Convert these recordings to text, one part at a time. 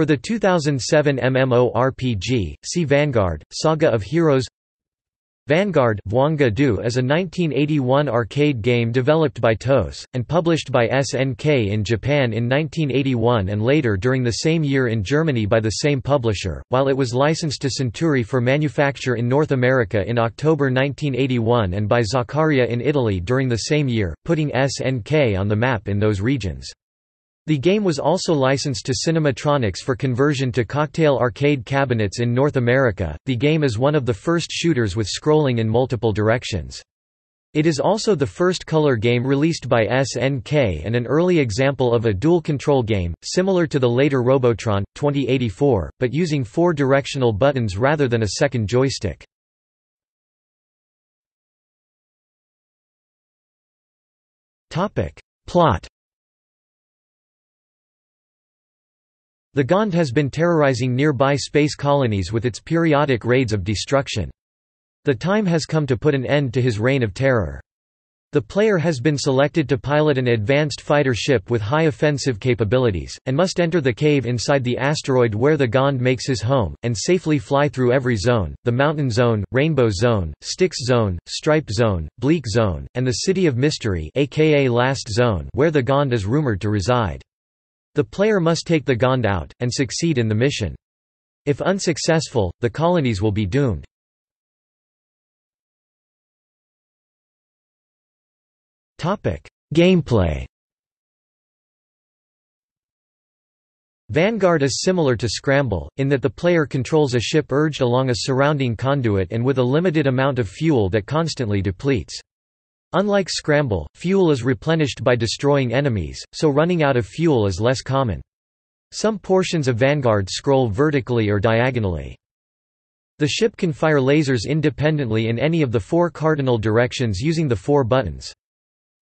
For the 2007 MMORPG, see Vanguard, Saga of Heroes Vanguard is a 1981 arcade game developed by TOSE, and published by SNK in Japan in 1981 and later during the same year in Germany by the same publisher, while it was licensed to Centuri for manufacture in North America in October 1981 and by Zaccaria in Italy during the same year, putting SNK on the map in those regions. The game was also licensed to Cinematronics for conversion to cocktail arcade cabinets in North America. The game is one of the first shooters with scrolling in multiple directions. It is also the first color game released by SNK and an early example of a dual-control game, similar to the later Robotron, 2084, but using four directional buttons rather than a second joystick. Plot The Gond has been terrorizing nearby space colonies with its periodic raids of destruction. The time has come to put an end to his reign of terror. The player has been selected to pilot an advanced fighter ship with high offensive capabilities, and must enter the cave inside the asteroid where the Gond makes his home, and safely fly through every zone, the Mountain Zone, Rainbow Zone, Styx Zone, Stripe Zone, Bleak Zone, and the City of Mystery aka Last Zone where the Gond is rumored to reside. The player must take the Gond out, and succeed in the mission. If unsuccessful, the colonies will be doomed. Gameplay Vanguard is similar to Scramble, in that the player controls a ship urged along a surrounding conduit and with a limited amount of fuel that constantly depletes. Unlike Scramble, fuel is replenished by destroying enemies, so running out of fuel is less common. Some portions of Vanguard scroll vertically or diagonally. The ship can fire lasers independently in any of the four cardinal directions using the four buttons.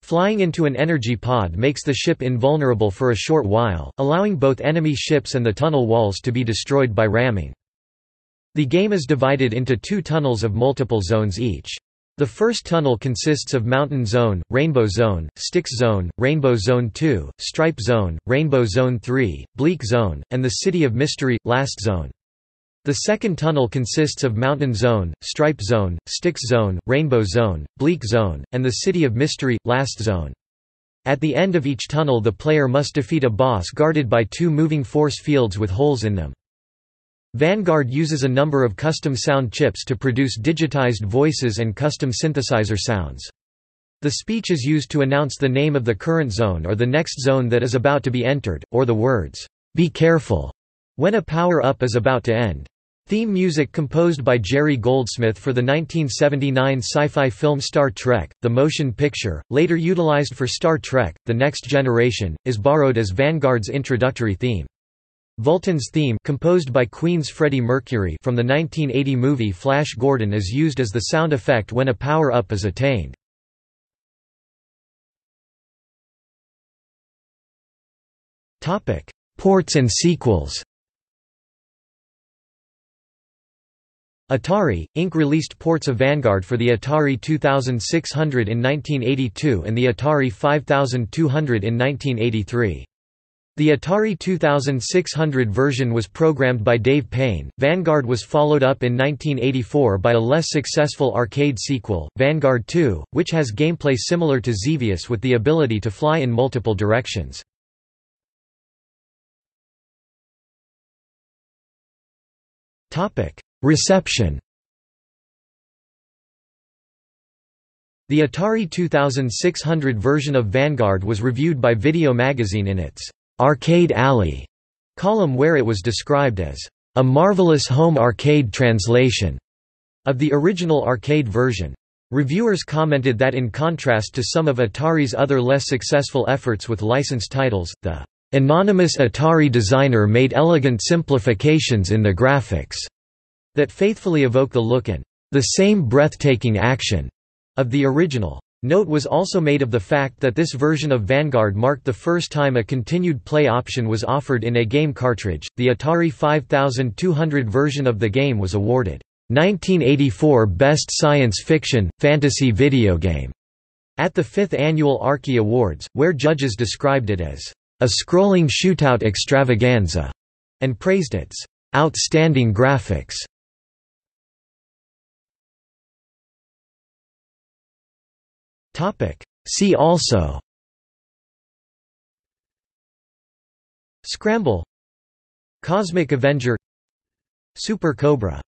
Flying into an energy pod makes the ship invulnerable for a short while, allowing both enemy ships and the tunnel walls to be destroyed by ramming. The game is divided into two tunnels of multiple zones each. The first tunnel consists of Mountain Zone, Rainbow Zone, Styx Zone, Rainbow Zone 2, Stripe Zone, Rainbow Zone 3, Bleak Zone, and the City of Mystery, Last Zone. The second tunnel consists of Mountain Zone, Stripe Zone, Styx Zone, Rainbow Zone, Bleak Zone, and the City of Mystery, Last Zone. At the end of each tunnel the player must defeat a boss guarded by two moving force fields with holes in them. Vanguard uses a number of custom sound chips to produce digitized voices and custom synthesizer sounds. The speech is used to announce the name of the current zone or the next zone that is about to be entered, or the words, "'Be careful' when a power-up is about to end. Theme music composed by Jerry Goldsmith for the 1979 sci-fi film Star Trek, the motion picture, later utilized for Star Trek, The Next Generation, is borrowed as Vanguard's introductory theme. Vultan's theme composed by Queen's Freddie Mercury from the 1980 movie Flash Gordon is used as the sound effect when a power-up is attained. Ports and sequels Atari, Inc. released ports of Vanguard for the Atari 2600 in 1982 and the Atari 5200 in 1983. The Atari 2600 version was programmed by Dave Payne. Vanguard was followed up in 1984 by a less successful arcade sequel, Vanguard 2, which has gameplay similar to Xevious with the ability to fly in multiple directions. Topic: Reception The Atari 2600 version of Vanguard was reviewed by Video Magazine in its Arcade Alley column where it was described as a marvelous home arcade translation of the original arcade version. Reviewers commented that in contrast to some of Atari's other less successful efforts with licensed titles, the anonymous Atari designer made elegant simplifications in the graphics that faithfully evoke the look and the same breathtaking action of the original. Note was also made of the fact that this version of Vanguard marked the first time a continued play option was offered in a game cartridge. The Atari 5200 version of the game was awarded 1984 Best Science Fiction Fantasy Video Game at the 5th annual Arkie Awards, where judges described it as a scrolling shootout extravaganza. and praised its outstanding graphics. See also. Scramble. Cosmic Avenger. Super Cobra